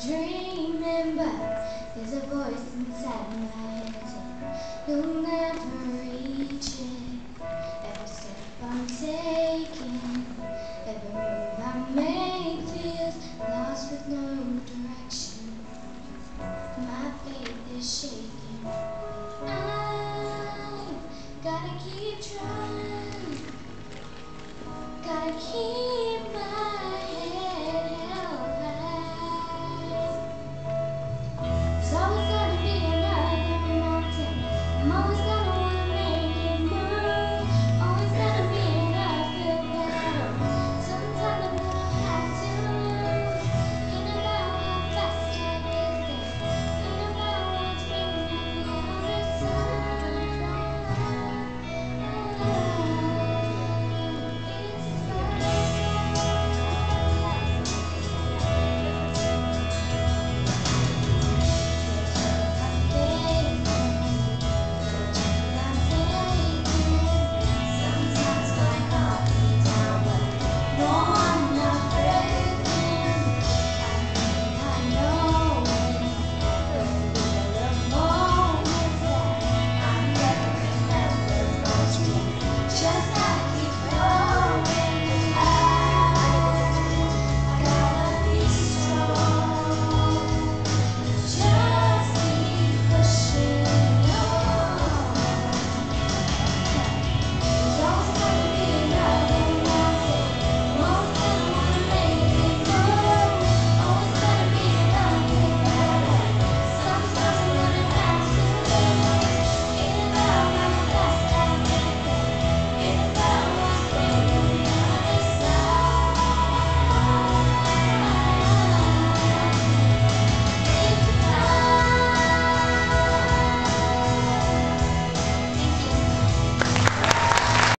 Dreaming, but there's a voice inside my head saying, You'll never reach it. Every step I'm taking, every move I make feels lost with no direction. My faith is shaking. I gotta keep trying, gotta keep.